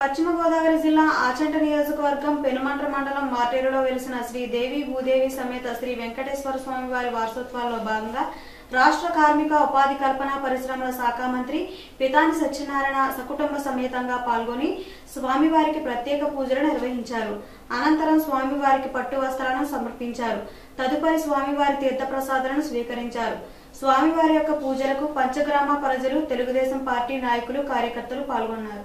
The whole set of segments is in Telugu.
పశ్చిమ గోదావరి జిల్లా ఆచంట నియోజకవర్గం పెనుమంట్ర మండలం మార్టేరులో వెలిసిన శ్రీ దేవి భూదేవి సమేత శ్రీ వెంకటేశ్వర స్వామి వారి వారసత్వాల్లో భాగంగా రాష్ట్ర కార్మిక ఉపాధి కల్పన పరిశ్రమల శాఖ మంత్రి పితాని సత్యనారాయణ సకుటుంబ సమేతంగా పాల్గొని స్వామివారికి ప్రత్యేక పూజలు నిర్వహించారు. అనంతరం స్వామివారికి పట్టు వస్త్రాలను సమర్పించారు. తదుపరి స్వామివారి తీర్థప్రసాదాలను స్వీకరించారు. స్వామివారి యొక్క పూజలకు పంచగ్రామ ప్రజలు తెలుగుదేశం పార్టీ నాయకులు కార్యకర్తలు పాల్గొన్నారు.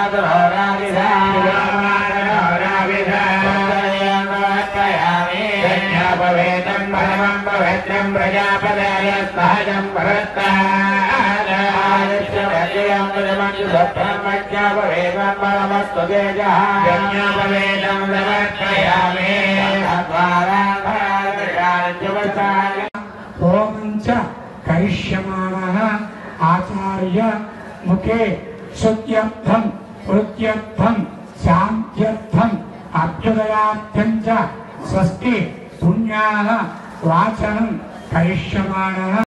కరిష్టే అదో నిర్విగ్రహణాభ్యర్థం విశ్వసేనారాధనం కరిష్టే సమర్పయామి పవేతం పరమం పవిత్రం ప్రజాపదాయ సహజం పరమస్వేదం సమర్పయామి హోమంచ కరిష్యమాణ ఆచార్య ముఖే శుద్ధ్యర్థం వృత్యర్థం శాంత్యర్థం புண்ணியான வாசனம் கரிஷமான